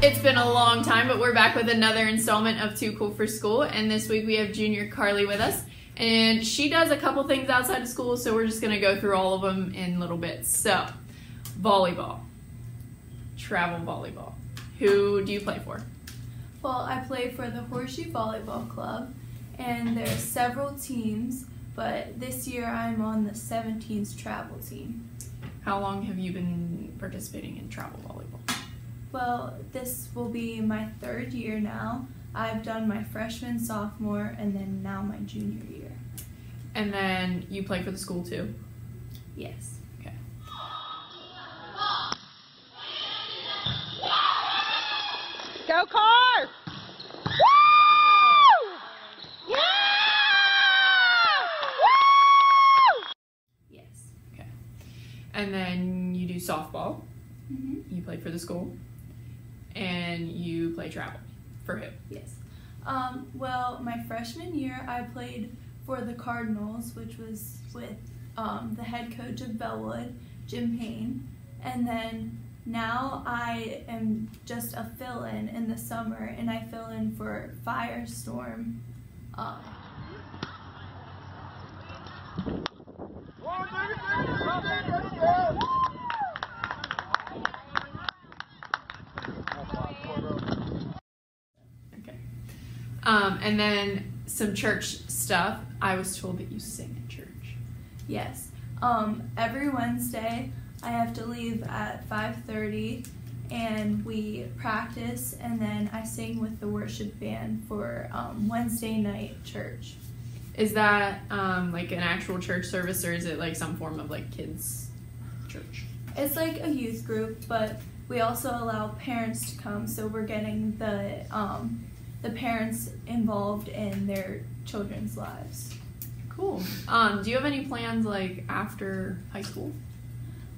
It's been a long time, but we're back with another installment of Too Cool for School. And this week we have Junior Karlie with us. And she does a couple things outside of school, so we're just going to go through all of them in little bits. So, volleyball, travel volleyball. Who do you play for? Well, I play for the Horseshoe Volleyball Club, and there are several teams, but this year I'm on the 17s travel team. How long have you been participating in travel volleyball? Well, this will be my third year now. I've done my freshman, sophomore, and then now my junior year. And then you play for the school too? Yes. Okay. Go car! Woo! Yeah! Woo! Yes. Okay. And then you do softball. Mm-hmm. You play for the school. And you play travel. For who? Yes. Um, well, my freshman year, I played for the Cardinals, which was with um, the head coach of Bellwood, Jim Payne. And then now I am just a fill in in the summer, and I fill in for Firestorm. Um, Okay. Um, and then some church stuff. I was told that you sing at church. Yes. Um, every Wednesday, I have to leave at 5:30, and we practice, and then I sing with the worship band for um, Wednesday night church. Is that um, like an actual church service or is it like some form of like kids church? It's like a youth group, but we also allow parents to come, so we're getting the um, the parents involved in their children's lives. Cool. Um, do you have any plans like after high school?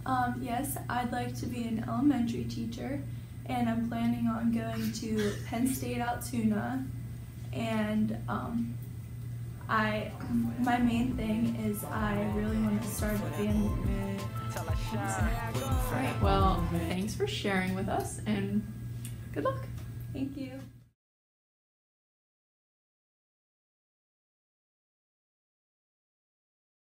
Um, yes, I'd like to be an elementary teacher, and I'm planning on going to Penn State Altoona. And um, I, my main thing is I really want to start a family. All right. Well, thanks for sharing with us and good luck. Thank you.